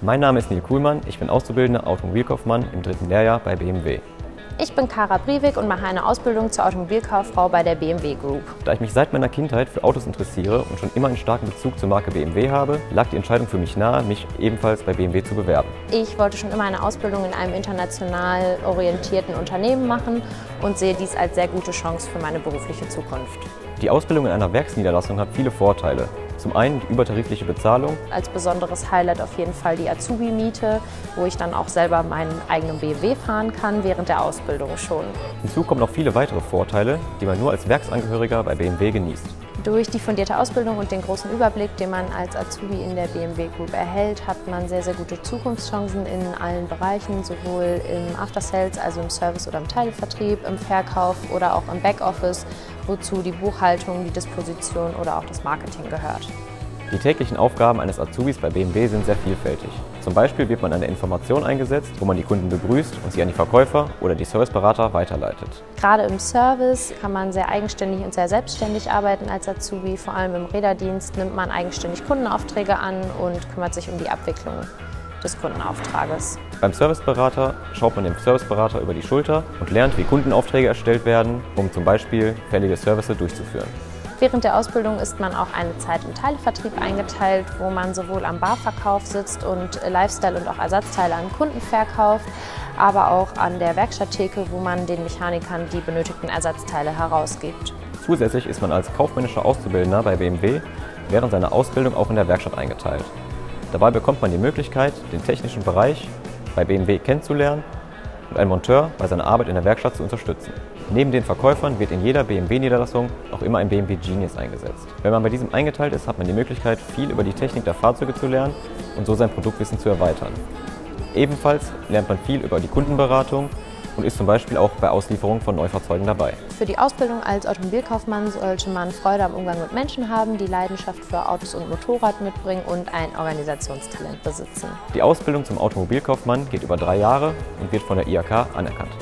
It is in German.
Mein Name ist Neil Kuhlmann, ich bin Auszubildender Automobilkaufmann im dritten Lehrjahr bei BMW. Ich bin Kara Briewig und mache eine Ausbildung zur Automobilkauffrau bei der BMW Group. Da ich mich seit meiner Kindheit für Autos interessiere und schon immer einen starken Bezug zur Marke BMW habe, lag die Entscheidung für mich nahe, mich ebenfalls bei BMW zu bewerben. Ich wollte schon immer eine Ausbildung in einem international orientierten Unternehmen machen und sehe dies als sehr gute Chance für meine berufliche Zukunft. Die Ausbildung in einer Werksniederlassung hat viele Vorteile. Zum einen die übertarifliche Bezahlung. Als besonderes Highlight auf jeden Fall die Azubi-Miete, wo ich dann auch selber meinen eigenen BMW fahren kann, während der Ausbildung schon. Hinzu kommen noch viele weitere Vorteile, die man nur als Werksangehöriger bei BMW genießt. Durch die fundierte Ausbildung und den großen Überblick, den man als Azubi in der BMW Group erhält, hat man sehr, sehr gute Zukunftschancen in allen Bereichen, sowohl im After Sales, also im Service oder im Teilvertrieb, im Verkauf oder auch im Backoffice, wozu die Buchhaltung, die Disposition oder auch das Marketing gehört. Die täglichen Aufgaben eines Azubis bei BMW sind sehr vielfältig. Zum Beispiel wird man an der Information eingesetzt, wo man die Kunden begrüßt und sie an die Verkäufer oder die Serviceberater weiterleitet. Gerade im Service kann man sehr eigenständig und sehr selbstständig arbeiten als Azubi. Vor allem im Räderdienst nimmt man eigenständig Kundenaufträge an und kümmert sich um die Abwicklung des Kundenauftrages. Beim Serviceberater schaut man dem Serviceberater über die Schulter und lernt, wie Kundenaufträge erstellt werden, um zum Beispiel fällige Services durchzuführen. Während der Ausbildung ist man auch eine Zeit im Teilevertrieb eingeteilt, wo man sowohl am Barverkauf sitzt und Lifestyle und auch Ersatzteile an Kunden verkauft, aber auch an der Werkstatttheke, wo man den Mechanikern die benötigten Ersatzteile herausgibt. Zusätzlich ist man als kaufmännischer Auszubildender bei BMW während seiner Ausbildung auch in der Werkstatt eingeteilt. Dabei bekommt man die Möglichkeit, den technischen Bereich bei BMW kennenzulernen und einen Monteur bei seiner Arbeit in der Werkstatt zu unterstützen. Neben den Verkäufern wird in jeder BMW-Niederlassung auch immer ein BMW Genius eingesetzt. Wenn man bei diesem eingeteilt ist, hat man die Möglichkeit, viel über die Technik der Fahrzeuge zu lernen und so sein Produktwissen zu erweitern. Ebenfalls lernt man viel über die Kundenberatung und ist zum Beispiel auch bei Auslieferung von Neufahrzeugen dabei. Für die Ausbildung als Automobilkaufmann sollte man Freude am Umgang mit Menschen haben, die Leidenschaft für Autos und Motorrad mitbringen und ein Organisationstalent besitzen. Die Ausbildung zum Automobilkaufmann geht über drei Jahre und wird von der IHK anerkannt.